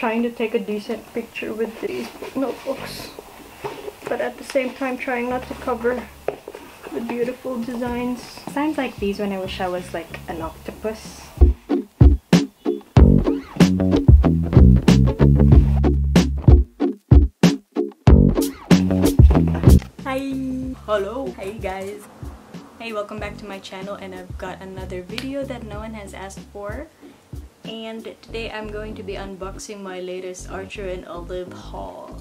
trying to take a decent picture with these notebooks. But at the same time trying not to cover the beautiful designs. Designs like these when I wish I was like an octopus. Hi! Hello! Hey guys! Hey, welcome back to my channel and I've got another video that no one has asked for. And today I'm going to be unboxing my latest Archer and Olive haul.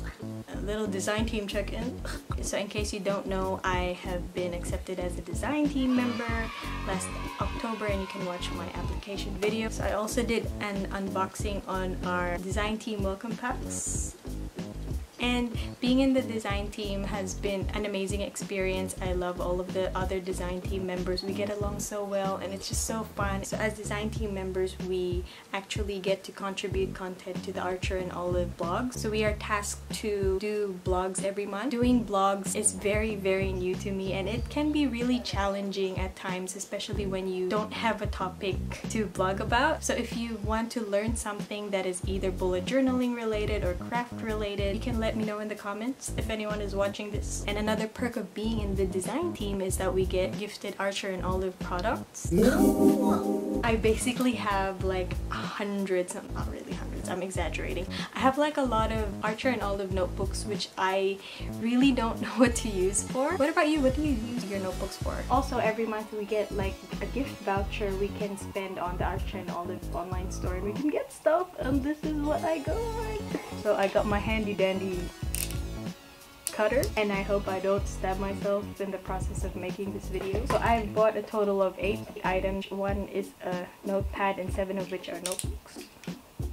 A little design team check-in. So in case you don't know, I have been accepted as a design team member last October and you can watch my application videos. I also did an unboxing on our design team welcome packs and being in the design team has been an amazing experience. I love all of the other design team members. We get along so well and it's just so fun. So as design team members, we actually get to contribute content to the Archer and Olive blogs. So we are tasked to do blogs every month. Doing blogs is very, very new to me and it can be really challenging at times, especially when you don't have a topic to blog about. So if you want to learn something that is either bullet journaling related or craft related, you can let let me know in the comments if anyone is watching this. And another perk of being in the design team is that we get gifted Archer and Olive products. I basically have like a hundred, not really I'm exaggerating. I have like a lot of Archer and Olive notebooks which I really don't know what to use for. What about you? What do you use your notebooks for? Also every month we get like a gift voucher we can spend on the Archer and Olive online store and we can get stuff and this is what I got. So I got my handy dandy cutter and I hope I don't stab myself in the process of making this video. So I've bought a total of 8 items. One is a notepad and 7 of which are notebooks.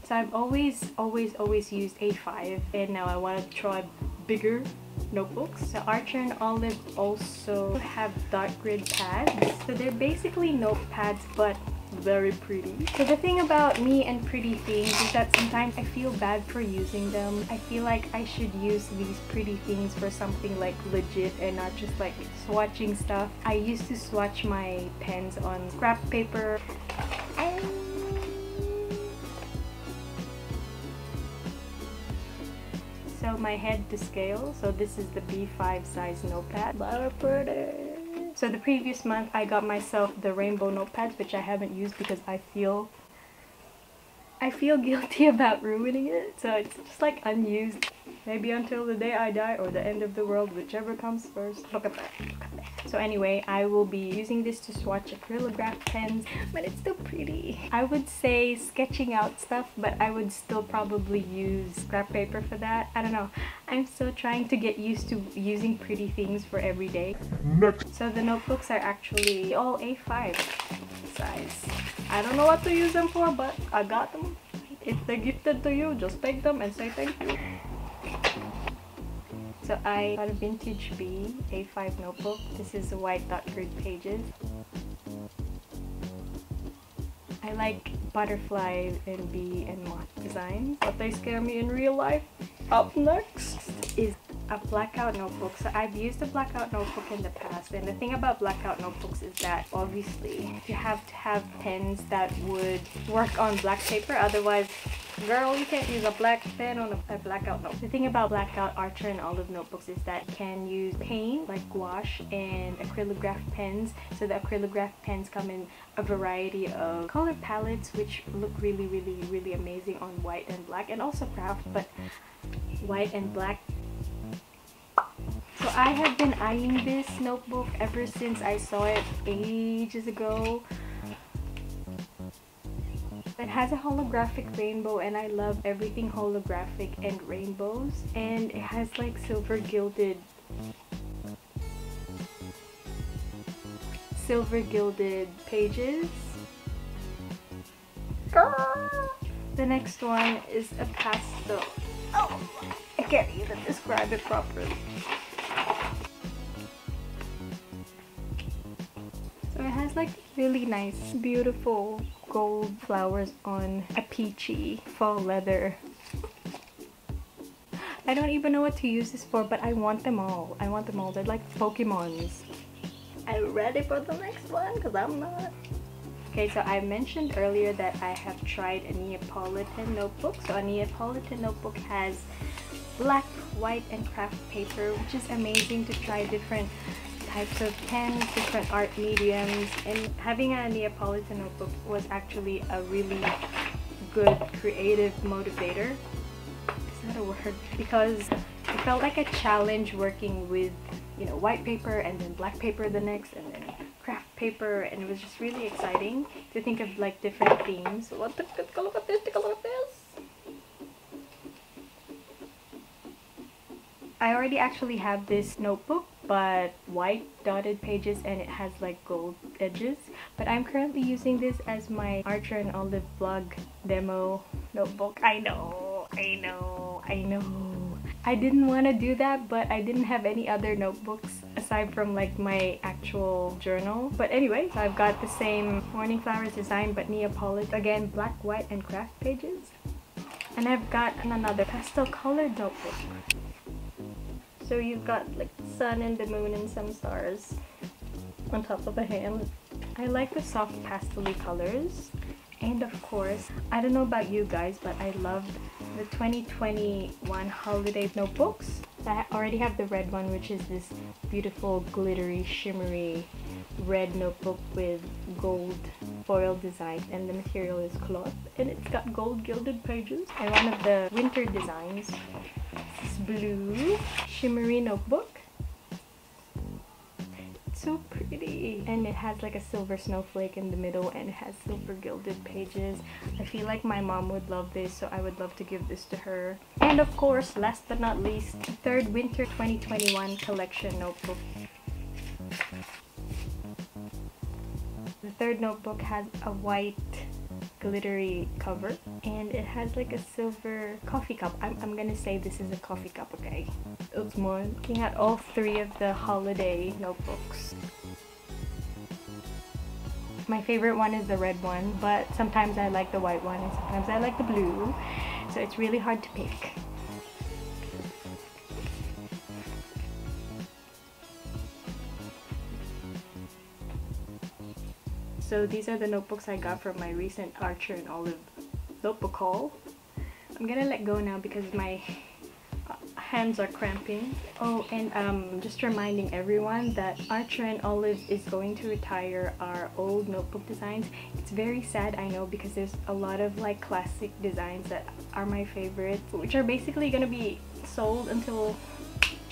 So I've always, always, always used A5 and now I want to try bigger notebooks. So Archer and Olive also have dot grid pads. So they're basically notepads but very pretty. So the thing about me and pretty things is that sometimes I feel bad for using them. I feel like I should use these pretty things for something like legit and not just like swatching stuff. I used to swatch my pens on scrap paper. My head to scale. So this is the B5 size notepad. So the previous month I got myself the rainbow notepads which I haven't used because I feel I feel guilty about ruining it so it's just like unused maybe until the day I die or the end of the world whichever comes first look at that, look at that. So anyway, I will be using this to swatch acrylograph pens, but it's still pretty. I would say sketching out stuff, but I would still probably use scrap paper for that. I don't know. I'm still trying to get used to using pretty things for every day. Next. So the notebooks are actually all A5 size. I don't know what to use them for, but I got them. If they're gifted to you, just take them and say thank you. So I got a Vintage Bee A5 notebook. This is the white dot grid pages. I like butterfly and bee and moth designs, but they scare me in real life. Up next is a blackout notebook. So I've used a blackout notebook in the past and the thing about blackout notebooks is that obviously you have to have pens that would work on black paper otherwise Girl, you can't use a black pen on a, a, blackout notebook. The thing about blackout Archer and Olive notebooks is that you can use paint like gouache and acrylograph pens. So the acrylograph pens come in a variety of color palettes which look really, really, really amazing on white and black and also kraft, but white and black I have been eyeing this notebook ever since I saw it ages ago it has a holographic rainbow and I love everything holographic and rainbows. And it has like silver gilded silver gilded pages. The next one is a pastel. Oh, I can't even describe it properly. Like really nice, beautiful gold flowers on a peachy faux leather. I don't even know what to use this for, but I want them all. I want them all. They're like Pokemons. Are you ready for the next one? Because I'm not. Okay, so I mentioned earlier that I have tried a Neapolitan notebook. So a Neapolitan notebook has black, white, and kraft paper, which is amazing to try different types of pens, different art mediums, and having a Neapolitan notebook was actually a really good creative motivator. Is that a word? Because it felt like a challenge working with, you know, white paper and then black paper the next and then kraft paper and it was just really exciting to think of like different themes. What the, take a look at this, take a look at this. I already actually have this notebook but white dotted pages and it has like gold edges. But I'm currently using this as my Archer and Olive vlog demo notebook. I know I know I know. I didn't want to do that but I didn't have any other notebooks aside from like my actual journal. But anyway so I've got the same morning flowers design but Neapolitan. Again black white and kraft pages. And I've got another pastel colored notebook so you've got like the sun and the moon and some stars on top of a hand. I like the soft pastel colors. And of course, I don't know about you guys, but I love the 2021 holiday notebooks. I already have the red one, which is this beautiful glittery, shimmery red notebook with gold foil design and the material is cloth and it's got gold gilded pages and one of the winter designs is blue shimmery notebook. It's so pretty. And it has like a silver snowflake in the middle and it has silver gilded pages. I feel like my mom would love this so I would love to give this to her. And of course, last but not least, third winter 2021 collection notebook. The third notebook has a white glittery cover and it has like a silver coffee cup. I'm, I'm gonna say this is a coffee cup, okay? It's more looking at all three of the holiday notebooks. My favorite one is the red one, but sometimes I like the white one and sometimes I like the blue. So it's really hard to pick. So these are the notebooks I got from my recent Archer and Olive notebook haul. I'm gonna let go now because my hands are cramping. Oh, and um, just reminding everyone that Archer and Olive is going to retire our old notebook designs. It's very sad, I know, because there's a lot of like classic designs that are my favorite, which are basically gonna be sold until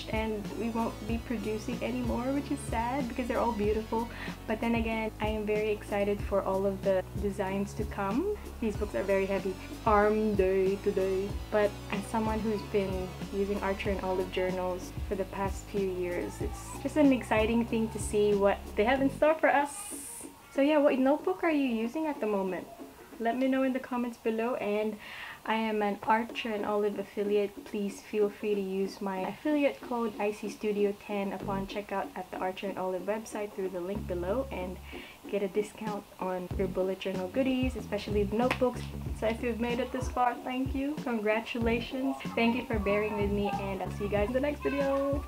and we won't be producing anymore which is sad because they're all beautiful. But then again I am very excited for all of the designs to come. These books are very heavy. Arm day today. But as someone who's been using Archer and Olive journals for the past few years it's just an exciting thing to see what they have in store for us. So yeah what notebook are you using at the moment let me know in the comments below and I am an Archer and Olive affiliate. Please feel free to use my affiliate code ICStudio10 upon checkout at the Archer and Olive website through the link below and get a discount on your bullet journal goodies, especially the notebooks. So if you've made it this far, thank you. Congratulations. Thank you for bearing with me and I'll see you guys in the next video.